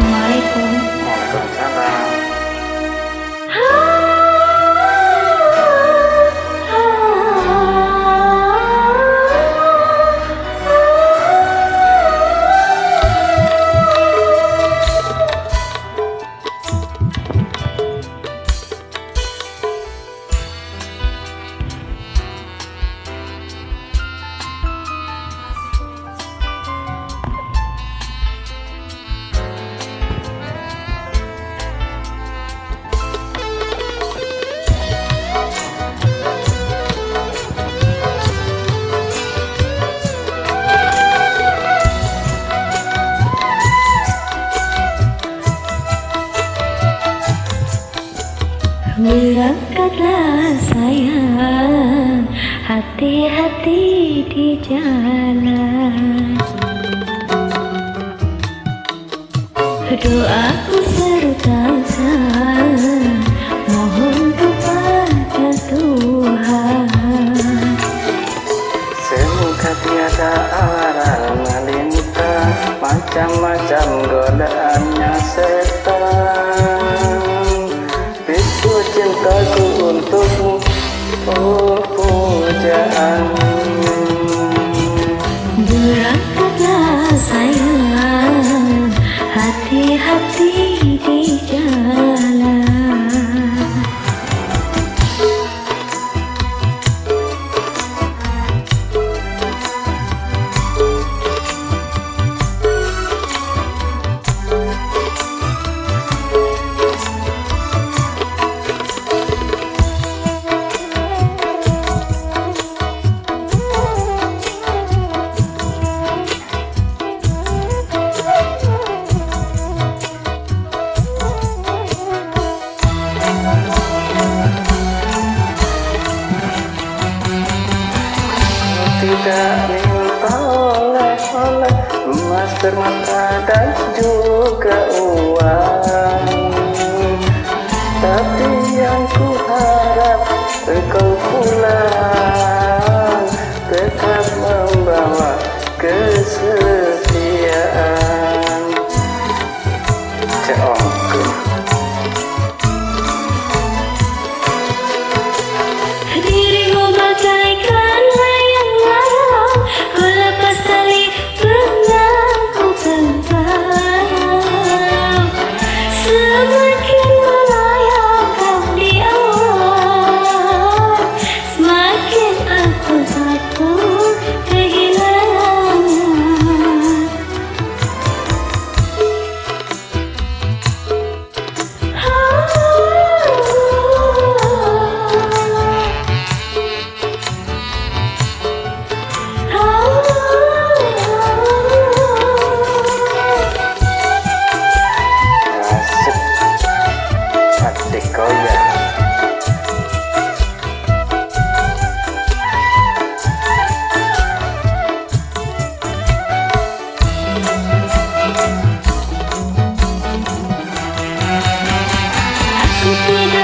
Waalaikumsalam. Berangkatlah sayang. Hati-hati di jalan. Doaku sertakan Mohon kepada Tuhan. Semoga tiada alarm melintas Macam-macam godaannya setan cintaku untuk Tidak minta oleh-oleh Emas permata dan juga uang. Tapi yang ku harap engkau pulang Tetap membawa kesetiaan Semakin Aku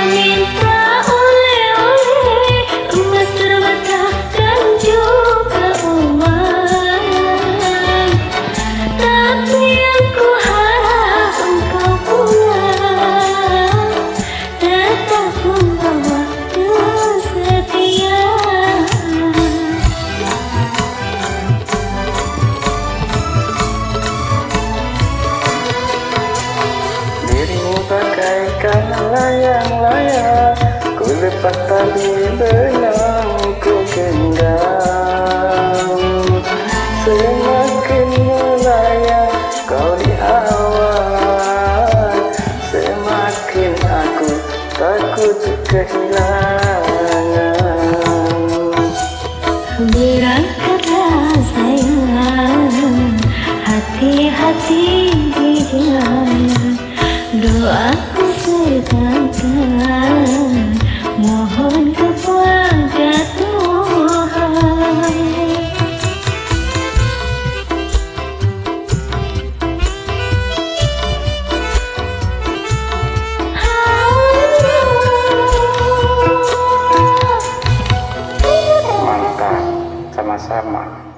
bagaikan layang-layang Ku lepas tali benang ku genggam Semakin melayang kau di awan Semakin aku takut kehilangan. Berangkatlah sayang Hati-hati di jalan. Doaku sama-sama.